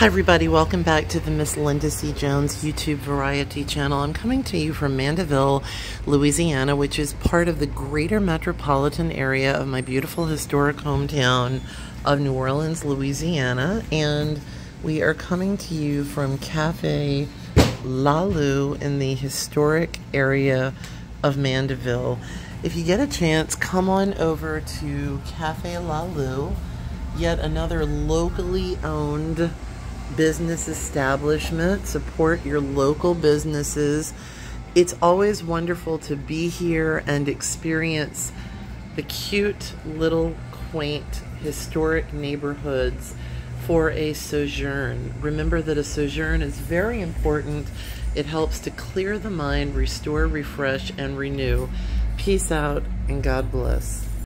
Hi everybody, welcome back to the Miss Linda C. Jones YouTube Variety channel. I'm coming to you from Mandeville, Louisiana, which is part of the greater metropolitan area of my beautiful historic hometown of New Orleans, Louisiana. And we are coming to you from Cafe La Lou in the historic area of Mandeville. If you get a chance, come on over to Cafe La Lou, yet another locally owned business establishment, support your local businesses. It's always wonderful to be here and experience the cute little quaint historic neighborhoods for a sojourn. Remember that a sojourn is very important. It helps to clear the mind, restore, refresh, and renew. Peace out and God bless.